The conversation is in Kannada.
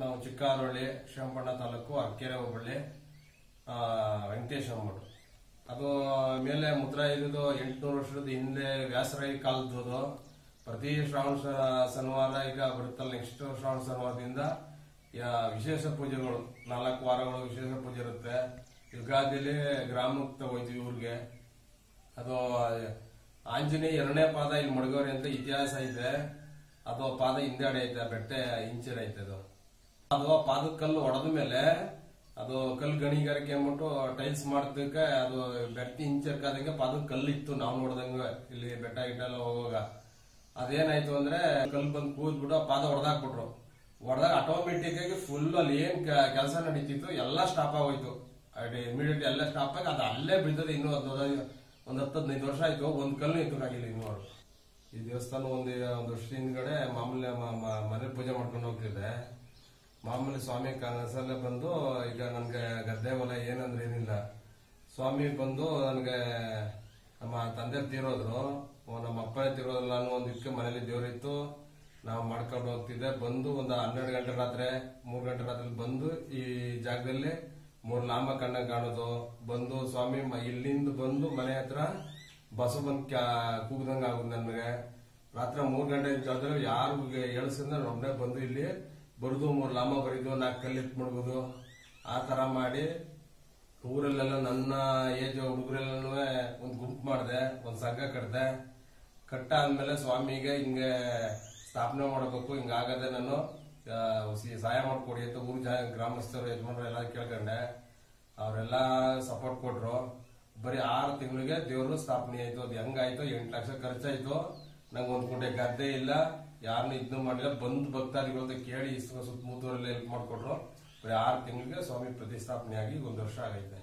ನಾವು ಚಿಕ್ಕಾರೊಳ್ಳಿ ಶ್ರೀರಂಪಣ್ಣ ತಾಲೂಕು ಅಕ್ಕೆರೆ ಹೋಬಳ್ಳಿ ಆ, ವೆಂಕಟೇಶ್ ಅಂದ್ಬಿಟ್ಟು ಅದು ಮೇಲೆ ಮುದ್ರಾ ಇರೋದು ಎಂಟುನೂರು ವರ್ಷದ ಹಿಂದೆ ವ್ಯಾಸರಾಯ ಕಾಲದ್ದು ಪ್ರತಿ ಶ್ರಾವಣ ಶನಿವಾರ ಈಗ ಬರುತ್ತಲ್ಲ ನೆಕ್ಸ್ಟ್ ಶ್ರಾವಣ ಶನಿವಾರದಿಂದ ವಿಶೇಷ ಪೂಜೆಗಳು. ನಾಲ್ಕು ವಾರಗಳು ವಿಶೇಷ ಪೂಜೆ ಇರುತ್ತೆ. ಯುಗಾದಿಲಿ ಗ್ರಾಮಕ್ಕೆ ಹೋಯ್ತೀವಿ ಊರಿಗೆ. ಅದು ಆಂಜನೇಯ ಎರಡನೇ ಪಾದ ಇಲ್ಲಿ ಮಡಗೋರಿ ಅಂತ ಇತಿಹಾಸ ಇದೆ. ಅದು ಪಾದ ಹಿಂದೆಡೆ ಐತೆ ಬೆಟ್ಟೆ ಇಂಚರ್ ಐತೆ ಅದು. ಅದು ಪಾದದ ಕಲ್ಲು ಹೊಡೆದ ಮೇಲೆ ಅದು ಕಲ್ಲು ಗಣಿಗಾರಿಕೆ ಅಂದ್ಬಿಟ್ಟು ಟೈಲ್ಸ್ ಮಾಡ್ದಕ್ಕೆ ಅದು ಬೆಟ್ಟಿ ಹಿಂಚರ್ಕಾದಂಗೆ ಪಾದದ ಕಲ್ಲು ಇತ್ತು ನಾವು ನೋಡ್ದಂಗೆ ಇಲ್ಲಿ ಬೆಟ್ಟ ಗಿಟ್ಟ ಎಲ್ಲ ಹೋಗುವಾಗ. ಅದೇನಾಯ್ತು ಅಂದ್ರೆ ಕಲ್ಲು ಬಂದು ಕೂದ್ಬಿಟ್ಟು ಪಾದ ಹೊಡೆದಾಕ್ಬಿಟ್ರು ಹೊಡೆದಾಗ ಆಟೋಮೆಟಿಕ್ ಆಗಿ ಫುಲ್ ಅಲ್ಲಿ ಏನ್ ಕೆಲಸ ನಡೀತಿತ್ತು, ಎಲ್ಲ ಸ್ಟಾಪ್ ಆಗೋಯ್ತು. ಇಮಿಡಿಯೇಟ್ ಎಲ್ಲ ಸ್ಟಾಪ್ ಆಗಿ ಅದು ಅಲ್ಲೇ ಬಿದ್ದದ ಇನ್ನೂ ಒಂದು ಒಂದ್ ಹತ್ತು ಹದಿನೈದು ವರ್ಷ ಆಯ್ತು. ಒಂದ್ ಕಲ್ಲು ಎತ್ತಕ್ಕಾಗಿಲ್ಲ ಇನ್ನೂ ಅವ್ರು. ಈ ದೇವಸ್ಥಾನ ಒಂದು ಒಂದು ವರ್ಷದ ಹಿಂದ್ಗಡೆ ಮಾಮೂಲಿ ಮನೆ ಪೂಜೆ ಮಾಡ್ಕೊಂಡು ಹೋಗ್ತಿದ್ದೆ. ಮಾಮೂಲಿ ಸ್ವಾಮಿ ಕನಸಲ್ಲೇ ಬಂದು, ಈಗ ನನ್ಗೆ ಗದ್ದೆ ಹೊಲ ಏನಂದ್ರೆ ಏನಿಲ್ಲ. ಸ್ವಾಮಿ ಬಂದು ನನಗೆ ನಮ್ಮ ತಂದೆ ತೀರೋದ್ರು. ನಮ್ಮ ಅಪ್ಪ ತೀರೋದ್ರಲ್ಲ ಅನ್ನೋ ಒಂದು ಇದಕ್ಕೆ ಮನೇಲಿ ದೇವರಿತ್ತು. ನಾವು ಮಾಡ್ಕೊಂಡು ಹೋಗ್ತಿದ್ದೆ. ಬಂದು ಒಂದು ಹನ್ನೆರಡು ಗಂಟೆ ರಾತ್ರಿ, ಮೂರು ಗಂಟೆ ರಾತ್ರಿ ಬಂದು ಈ ಜಾಗದಲ್ಲಿ ಮೂರು ನಾಮ ಕಣ್ಣ ಕಾಣೋದು. ಬಂದು ಸ್ವಾಮಿ ಇಲ್ಲಿಂದ ಬಂದು ಮನೆ ಹತ್ರ ಬಸವ ಬಂದ್ ಕೂಗ್ದಂಗ ಆಗುದು ನನ್ಗೆ. ರಾತ್ರಿ ಮೂರು ಗಂಟೆ ಜಾಗದಲ್ಲಿ ಯಾರು ಎಳ್ಸಿದ್ರೆ ಒಬ್ಬನೇ ಬಂದು ಇಲ್ಲಿ ಬರುದು, ಮೂರು ಲಾಮ ಬರೀದು, ನಾಲ್ಕು ಕಲ್ಲಿತ್ತು ಮಾಡ್ಬೋದು ಆ ಥರ ಮಾಡಿ ಊರಲ್ಲೆಲ್ಲ ನನ್ನ ಏಜ್ ಹುಡುಗರೆಲ್ಲೂ ಒಂದು ಗುಂಪು ಮಾಡಿದೆ, ಒಂದು ಸಂಘ ಕಟ್ಟಿದೆ ಕಟ್ಟ ಆದ್ಮೇಲೆ ಸ್ವಾಮಿಗೆ ಹಿಂಗೆ ಸ್ಥಾಪನೆ ಮಾಡಬೇಕು ಹಿಂಗಾಗದೆ ನಾನು ಸಹಾಯ ಮಾಡಿಕೊಡಿ ಅಂತ ಊರು ಜನ ಗ್ರಾಮಸ್ಥರು, ಯಜಮಾನರು ಎಲ್ಲ ಕೇಳ್ಕೊಂಡೆ. ಅವರೆಲ್ಲ ಸಪೋರ್ಟ್ ಕೊಟ್ಟರು ಬರೀ ಆರು ತಿಂಗಳಿಗೆ ದೇವರು ಸ್ಥಾಪನೆ ಆಯಿತು, ಅದು ಹೆಂಗಾಯ್ತು, ಎಂಟು ಲಕ್ಷ ಖರ್ಚಾಯ್ತು. ನಂಗೆ ಒಂದು ಗುಂಟೆ ಗದ್ದೆ ಇಲ್ಲ ಯಾರನ್ನೂ ಇದನ್ನು ಮಾಡಿಲ್ಲ. ಬಂದ್ ಅಂತ ಕೇಳಿ ಇಷ್ಟು ಸುತ್ತಮುತ್ತೂರಲ್ಲಿ ಹೆಲ್ಪ್ ಮಾಡಿಕೊಟ್ರು. ಆರು ತಿಂಗಳಿಗೆ ಸ್ವಾಮಿ ಪ್ರತಿಷ್ಠಾಪನೆ ಆಗಿ ಒಂದು ವರ್ಷ ಆಗೈತೆ.